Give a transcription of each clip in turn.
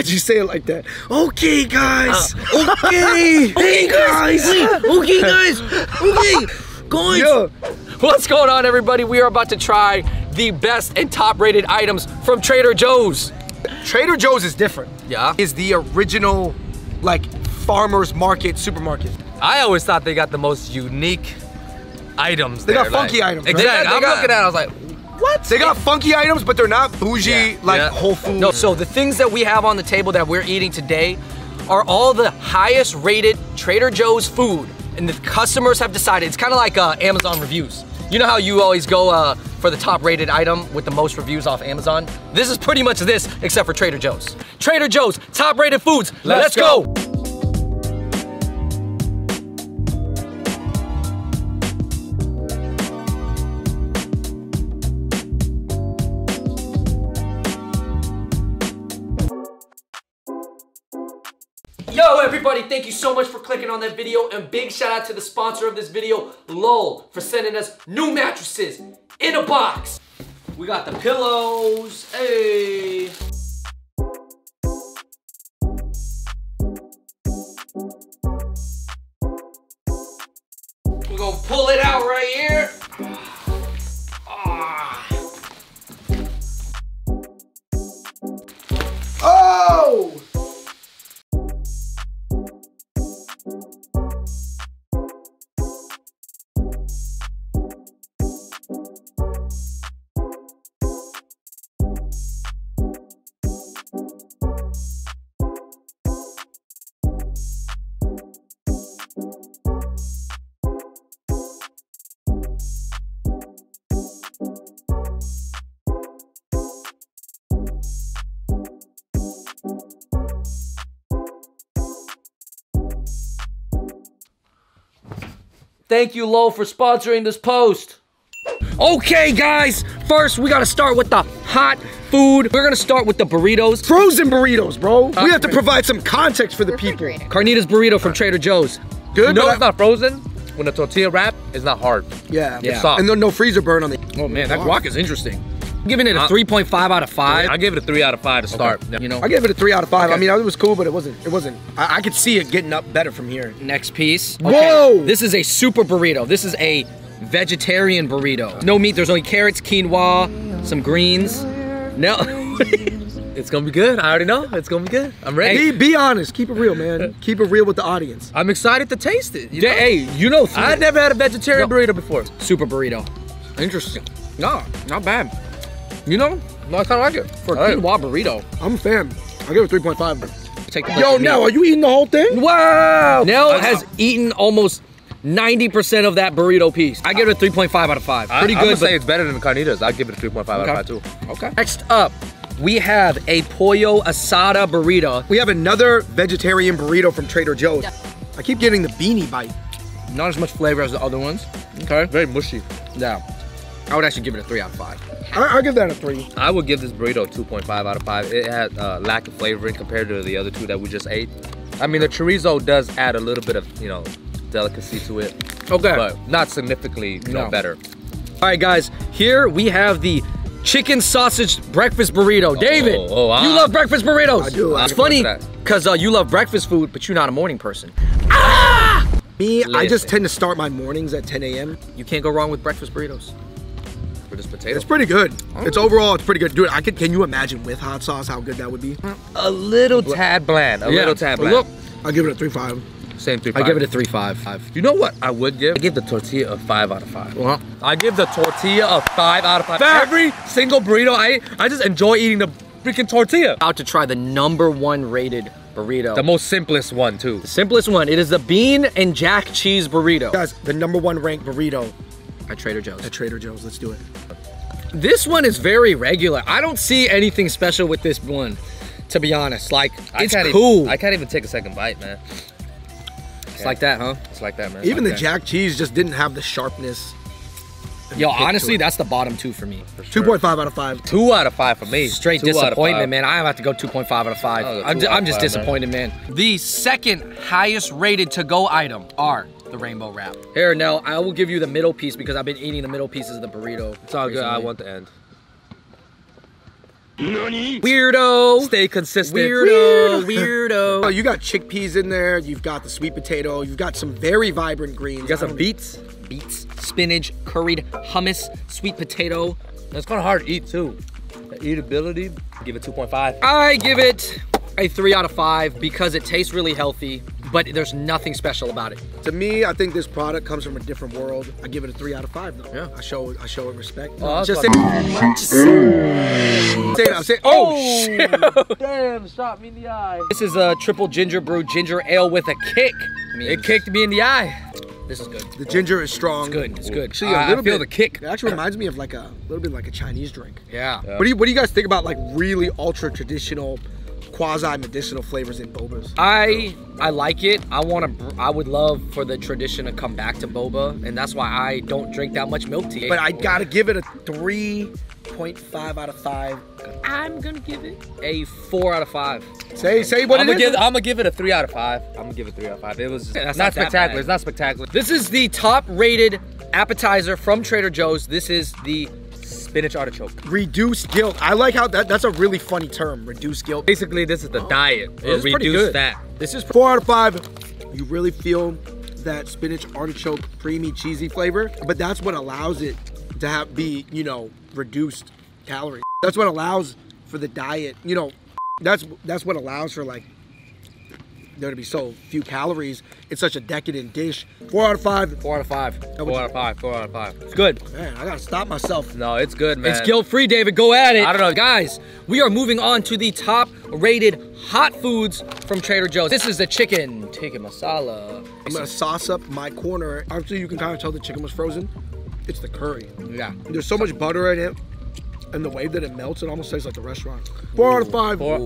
Why'd you say it like that? Okay, guys. Uh, okay. hey, guys. okay, guys. Okay, guys. Yo, What's going on, everybody? We are about to try the best and top-rated items from Trader Joe's. Trader Joe's is different. Yeah. Is the original, like, farmer's market supermarket. I always thought they got the most unique items. They got funky like- items, right? Exactly. They I'm got- looking at. it, I was like, what? They got funky items, but they're not bougie, Yeah. like Yeah. Whole Foods. No, so the things that we have on the table that we're eating today are all the highest rated Trader Joe's food. And the customers have decided, it's kind of like uh, Amazon reviews. You know how you always go uh, for the top rated item with the most reviews off Amazon? This is pretty much this, except for Trader Joe's. Trader Joe's, top rated foods. Let's, Let's go. go. Yo, everybody, thank you so much for clicking on that video. And big shout out to the sponsor of this video, Lull, for sending us new mattresses in a box. We got the pillows. Hey. Thank you, Lull, for sponsoring this post. Okay, guys, first we gotta start with the hot food. We're gonna start with the burritos. Frozen burritos, bro. we have to provide some context for the people. Carnitas burrito from Trader Joe's. Good, No, it's not frozen when the tortilla wrap is not hard. yeah, Yeah. soft. and then no freezer burn on the. Oh man, that guac is interesting. I'm giving it a Uh, 3.5 out of 5. I gave it a three out of five to start. You know, I gave it a three out of five. I mean, it was cool, but it wasn't. It wasn't. I, I could see it getting up better from here. next piece. Whoa! This is a super burrito. This is a vegetarian burrito. No meat, there's only carrots, quinoa, some greens. No. It's gonna be good. I already know. It's gonna be good. I'm ready. Be, be honest. Keep it real, man. Keep it real with the audience. I'm excited to taste it. you know? hey, you know, I never had a vegetarian No. burrito before. super burrito. Interesting. No, not bad. You know, No, I kind of like it. for a like it. quinoa burrito, I'm a fan. I give it three point five. take the Yo, now are you eating the whole thing? Wow! Nell I- has eaten almost 90% of that burrito piece. I give it a 3.5 out of 5. Pretty I, good, I'm gonna say it's better than the carnitas. I'll give it a 3.5 out of 5 too. okay. Next up, we have a pollo asada burrito. We have another vegetarian burrito from Trader Joe's. I keep getting the beanie bite. Not as much flavor as the other ones. Okay. Very mushy. Yeah. I would actually give it a 3 out of 5. I, I give that a three. I would give this burrito a 2.5 out of 5. It had uh, lack of flavoring compared to the other two that we just ate. I mean, the chorizo does add a little bit of, you know, delicacy to it, Okay. but not significantly, you know, No. better. All right, guys. Here we have the chicken sausage breakfast burrito. David, oh, wow. you love breakfast burritos. I do. It's I funny because uh, you love breakfast food, but you're not a morning person. Ah! Me, I just tend to start my mornings at 10 a.m. You can't go wrong with breakfast burritos. For this potato. It's pretty good. Oh. It's overall, it's pretty good. Dude, I could. Can you imagine with hot sauce how good that would be? a little tad bland. A Yeah. little tad But bland. look, I'll give it a three five. Same three. Five. I give it a three five. You know what I would give? I give the tortilla a five out of five. Well, I give the tortilla a five out of five. Every single burrito I eat, I just enjoy eating the freaking tortilla. about to try the number one rated burrito. The most simplest one too. The simplest one. It is the bean and jack cheese burrito Guys, the number one ranked burrito at Trader Joe's. at Trader Joe's. Let's do it. This one is very regular. I don't see anything special with this one, to be honest. Like, I it's can't cool. Even, I can't even take a second bite, man. it's like that, huh? It's like that, man. Even the that. jack cheese just didn't have the sharpness. Yo, honestly, that's the bottom two for me. For sure. Two point five out of five. Two out of five for me. Straight Two disappointment, man. I have to go 2.5 out of 5. I'll go I'm, two ju- out I'm just five, man. disappointed, man. The second highest rated to go item are the rainbow wrap. Here, now I will give you the middle piece because I've been eating the middle pieces of the burrito. It's all good. I want the end. Weirdo. Stay consistent. Weirdo. Weirdo. Oh, Weirdo. you got chickpeas in there. You've got the sweet potato. You've got some very vibrant greens. You got some beets. Beets, spinach, curried hummus, sweet potato. It's kind of hard to eat too. The eatability, give it 2.5. I give it a three out of five because it tastes really healthy, but there's nothing special about it. To me, I think this product comes from a different world. I give it a three out of five, though. Yeah. I show I show it respect. Oh, I just thought- saying. just saying. I'm saying. Oh, oh, shit. Damn, shot me in the eye. This is a triple ginger brew ginger ale with a kick. It kicked me in the eye. This is good. The ginger is strong. It's good. It's good. Actually, a I- I little feel bit. the kick. It actually reminds me of like a little bit like a Chinese drink. Yeah. What do you What do you guys think about like really ultra traditional, quasi medicinal flavors in bobas? I I like it. I want to. I would love for the tradition to come back to boba, and that's why I don't drink that much milk tea. But I gotta give it a three point five out of five. I'm gonna give it a four out of five. Say say what I'm it gonna is. give. I'm gonna give it a three out of five. I'm gonna give it three out of five. It was Yeah, not, not spectacular. It's not spectacular. This is the top rated appetizer from Trader Joe's. This is the Spinach artichoke. Reduced guilt. I like how that that's a really funny term. Reduced guilt. Basically, this is the diet. It is or pretty reduced fat. This is Four out of five. You really feel that spinach artichoke creamy cheesy flavor, but that's what allows it to have be you know reduced calories. That's what allows for the diet. You know, that's that's what allows for like there to be so few calories. It's such a decadent dish. Four out of five. four out of five. Four out of five. Four out of five. It's good. Man, I gotta stop myself. No, it's good, man. It's guilt free, David. Go at it. I don't know. Guys, we are moving on to the top rated hot foods from Trader Joe's. This is the chicken tikka masala. I'm gonna sauce up my corner. Actually, you can kind of tell the chicken was frozen. It's the curry. Yeah. There's so much butter in it, and the way that it melts, it almost tastes like a restaurant. Four out of five. Four.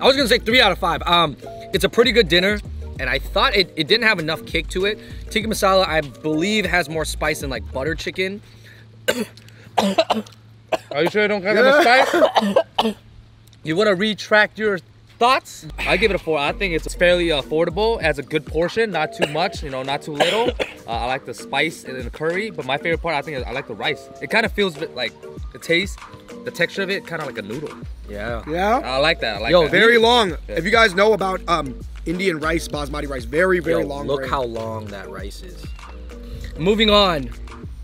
I was gonna say three out of five. Um, it's a pretty good dinner, and I thought it, it didn't have enough kick to it. Tikka masala, I believe, has more spice than like butter chicken. Are you sure you don't have enough spice? you want to retract your thoughts? I give it a four. I think it's fairly affordable as a good portion, not too much, you know, not too little. Uh, I like the spice and the curry, but my favorite part, I think, is I like the rice. It kind of feels like the taste, the texture of it, kind of like a noodle. Yeah. Yeah. I like that. I like Yo, that. Very long. If you guys know about um, Indian rice, basmati rice, very very Yo, long. Look grain. how long that rice is. Moving on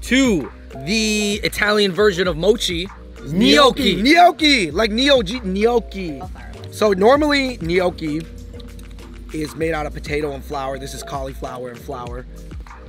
to the Italian version of mochi, gnocchi. Gnocchi, like gnocchi, gnocchi. So normally gnocchi is made out of potato and flour. This is cauliflower and flour.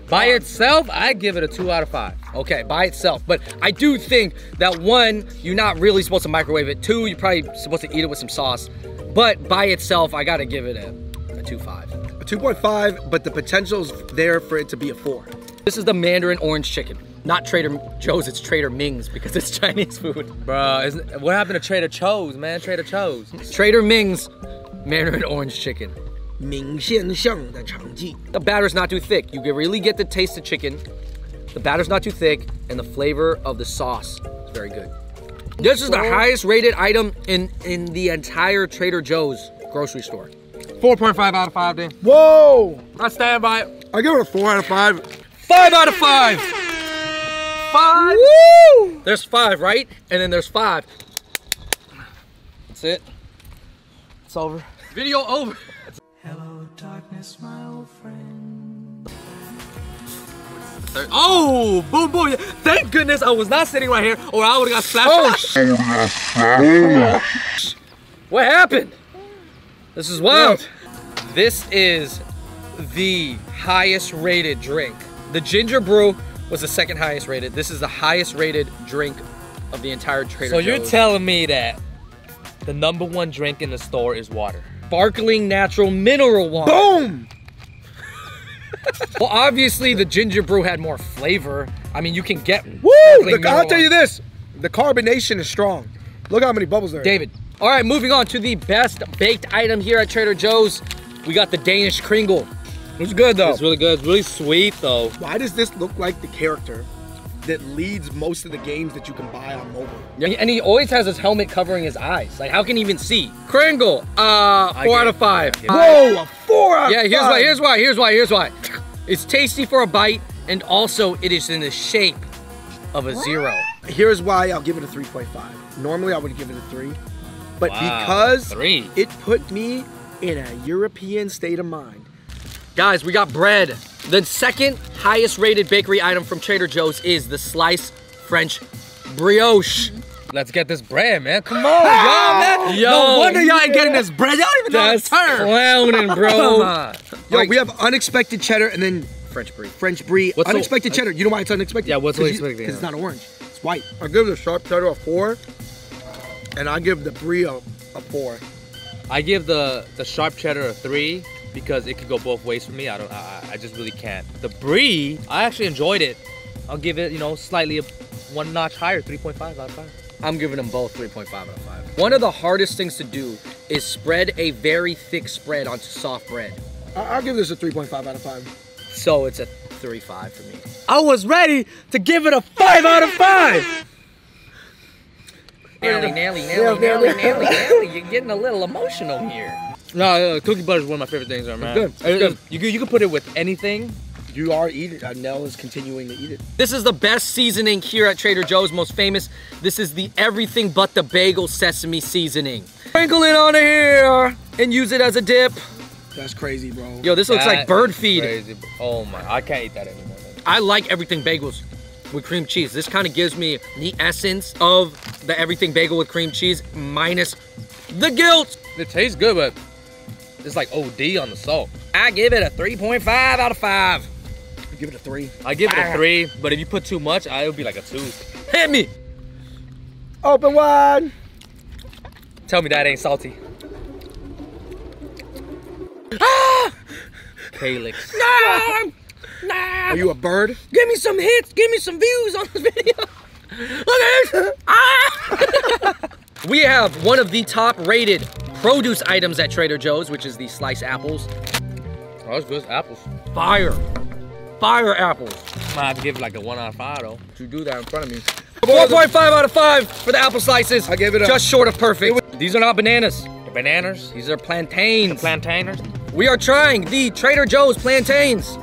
By itself, I give it a two out of five. Okay, by itself. But I do think that one, you're not really supposed to microwave it. Two, you're probably supposed to eat it with some sauce. But by itself, I gotta give it a, a 2.5. A 2.5, but the potential's there for it to be a four. This is the Mandarin orange chicken. Not Trader Joe's, it's Trader Ming's because it's Chinese food. Bro, isn't, what happened to Trader Joe's, man? Trader Joe's. Trader Ming's Mandarin orange chicken. The batter's not too thick. You can really get the taste of chicken. The batter's not too thick, and the flavor of the sauce is very good. This is the highest rated item in, in the entire Trader Joe's grocery store. 4.5 out of 5, Dan. Whoa! I stand by it. I give it a 4 out of 5. 5 out of 5! Five. Woo! There's 5, right? And then there's 5. That's it. It's over. Video over. Hello, darkness, my old friend. Oh, boom, boom. Thank goodness I was not sitting right here or I would have got slapped. Oh, oh What happened? This is wild. This is the highest rated drink. The ginger brew was the second highest rated. This is the highest rated drink of the entire Trader so Joe's. you're telling me that the number one drink in the store is water? Sparkling natural mineral water. Boom! Well, obviously the ginger brew had more flavor. I mean, you can get Woo! sparkling The, I'll mineral tell you this: the carbonation is strong. Look how many bubbles there. are. David. All right, moving on to the best baked item here at Trader Joe's. We got the Danish Kringle. It's good though. It's really good. It's really sweet though. Why does this look like the character that leads most of the games that you can buy on mobile? And he always has his helmet covering his eyes. Like, how can he even see? Kringle, uh, four out of five. Whoa, a four out of five. Yeah, here's five. why, here's why, here's why, here's why. It's tasty for a bite, and also it is in the shape of a zero. Here's why I'll give it a 3.5. Normally I would give it a three, But Wow, because three. it put me in a European state of mind. Guys, we got bread. The second highest rated bakery item from Trader Joe's is the sliced French brioche. Let's get this bread, man. Come on, y'all, man. Yo, no wonder y'all ain't getting this bread. Y'all don't even know how to That's turn. clowning, Come bro. on. Yo, Like- we have unexpected cheddar and then French brie. French brie. What's the- unexpected cheddar. You know why it's unexpected? Yeah, what's unexpected, Because it's not orange. It's white. I give the sharp cheddar a four, and I give the brie a, a four. I give the the sharp cheddar a three because it could go both ways for me. I don't. I, I- I just really can't. The brie, I actually enjoyed it. I'll give it, you know, slightly a one notch higher, 3.5 out of five. I'm giving them both 3.5 out of 5. One of the hardest things to do is spread a very thick spread onto soft bread. I, I'll give this a 3.5 out of five. So it's a 3.5 for me. I was ready to give it a five out of five. Nelly, Nelly, Nelly, Nelly, Nelly. Nelly, Nelly. You're getting a little emotional here. No, uh, cookie butter is one of my favorite things, man. good. It's good. You can you can put it with anything. You are eating. Uh, Nell is continuing to eat it. This is the best seasoning here at Trader Joe's, most famous. This is the everything but the bagel sesame seasoning. Sprinkle it on here and use it as a dip. That's crazy, bro. Yo, this looks like bird is feed. Crazy. Oh my, I can't eat that anymore. I like everything bagels with cream cheese. This kind of gives me the essence of the everything bagel with cream cheese minus the guilt. It tastes good, but it's like OD on the salt. I give it a 3.5 out of 5. Give it a three. I give it a three, but if you put too much, I it would be like a two. Hit me. Open wide. Tell me that ain't salty. Ah! Calyx. Nah, nah. Are you a bird? Give me some hits. Give me some views on this video. Look at this. Ah! we have one of the top rated produce items at Trader Joe's, which is the sliced apples. Oh, it's good. Apples. Fire. Fire apples. Might have to give it like a one out of five though. To do that in front of me. 4.5 out of 5 for the apple slices. I gave it a- Just short of perfect. These are not bananas. The bananas, These are plantains. plantainers. we are trying the Trader Joe's plantains.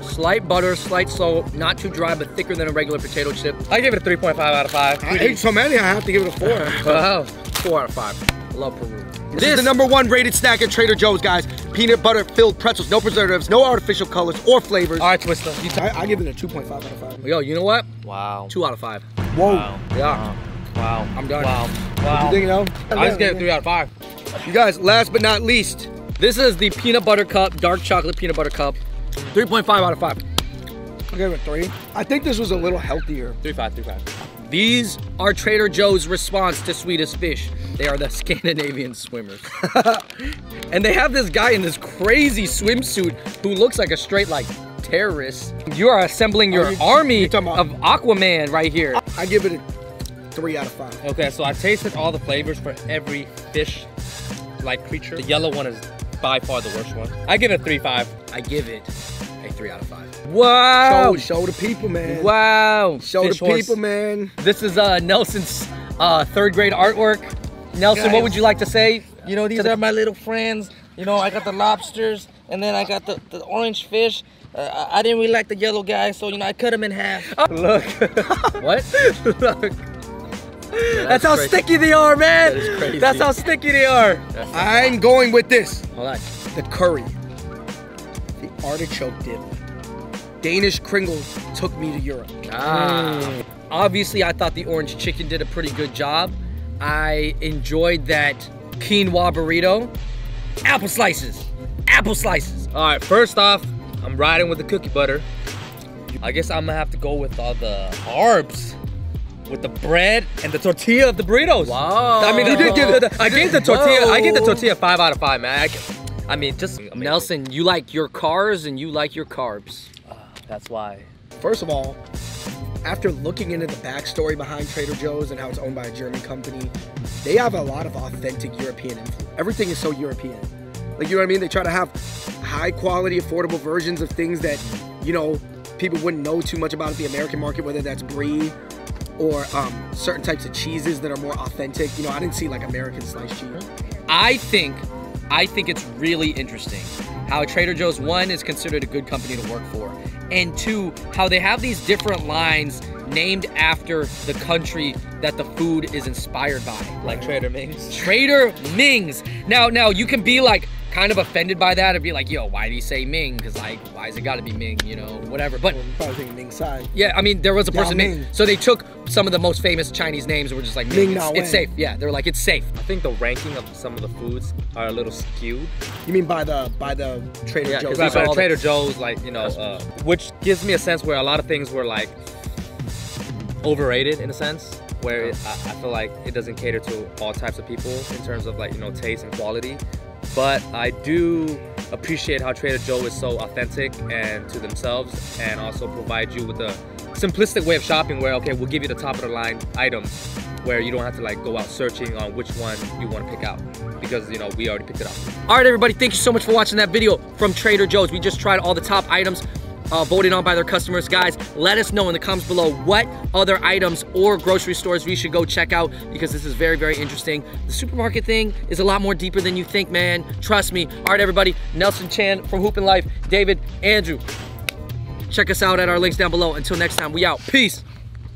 Slight butter, slight salt, not too dry, but thicker than a regular potato chip. I give it a 3.5 out of five. I ate so many, I have to give it a four. Wow. Four out of five. Love Peru. This, this is the number one rated snack at Trader Joe's, guys. Peanut butter filled pretzels, no preservatives, no artificial colors or flavors. All right, Twister. I, I give it a 2.5 out of 5. Yo, you know what? Wow. Two out of five. Whoa. Wow. Yeah. Wow. I'm done. Wow. Wow. What you think. I just gave it three out of five. You guys, last but not least, this is the peanut butter cup, dark chocolate peanut butter cup. 3.5 out of 5. I gave it 3. I think this was a little healthier. 3.5, 3.5. These are Trader Joe's response to Swedish fish. They are the Scandinavian swimmers. and they have this guy in this crazy swimsuit who looks like a straight like terrorist. You are assembling your Are you- army of Aquaman right here. I give it a 3 out of 5. Okay, so I tasted all the flavors for every fish-like creature. The yellow one is by far the worst one. I give it a three five. I give it a 3 out of 5. Wow. Show, show the people, man. Wow. Show Fish the horse. people, man. This is uh, Nelson's uh, third grade artwork. Nelson, what would you like to say? You know, these are my little friends. You know, I got the lobsters, and then I got the, the orange fish. Uh, I, I didn't really like the yellow guy, so you know, I cut him in half. Look. what? Look. That's, how crazy. sticky they are, man. That is crazy. That's how sticky they are. I'm going with this. Hold on. The curry. The artichoke dip. Danish Kringles took me to Europe. Ah. Obviously, I thought the orange chicken did a pretty good job. I enjoyed that quinoa burrito. Apple slices. Apple slices. All right, first off, I'm riding with the cookie butter. I guess I'm gonna have to go with all the carbs. With the bread and the tortilla of the burritos. Wow. I mean, You did give it- I gave the tortilla. I gave the tortilla five out of five, man. I, I mean, just amazing. Nelson, you like your cars and you like your carbs. That's why. First of all, after looking into the backstory behind Trader Joe's and how it's owned by a German company, they have a lot of authentic European influence. Everything is so European. Like, you know what I mean? They try to have high quality, affordable versions of things that, you know, people wouldn't know too much about at the American market, whether that's brie or um, certain types of cheeses that are more authentic. You know, I didn't see like American sliced cheese. I think, I think it's really interesting how Trader Joe's one is considered a good company to work for, and two, how they have these different lines named after the country that the food is inspired by. Like Trader Ming's. Trader Ming's. Now, now you can be like kind of offended by that and be like, yo, why do you say Ming? Because like, why is it got to be Ming? You know, whatever. But I'm probably thinking Ming Tsai. yeah, I mean, there was a person named. Ming. So they took some of the most famous Chinese names and were just like, Ming, Ming it's, it's safe. Yeah, they're like, it's safe. I think the ranking of some of the foods are a little skewed. You mean by the by the Trader Yeah, Joe's? these Right, are the- Trader Joe's, like you know, uh, which gives me a sense where a lot of things were like overrated in a sense, where it, I, I feel like it doesn't cater to all types of people in terms of like you know taste and quality. But I do appreciate how Trader Joe is so authentic and to themselves, and also provide you with a simplistic way of shopping, where okay, we'll give you the top of the line items, where you don't have to like go out searching on which one you want to pick out, because you know we already picked it up. All right, everybody, thank you so much for watching that video from Trader Joe's. We just tried all the top items uh, voted on by their customers. Guys, let us know in the comments below what other items or grocery stores we should go check out because this is very, very interesting. The supermarket thing is a lot more deeper than you think, man. Trust me. All right, everybody, Nelson Chan from Hoop and Life, David, Andrew. Check us out at our links down below. Until next time, we out. Peace.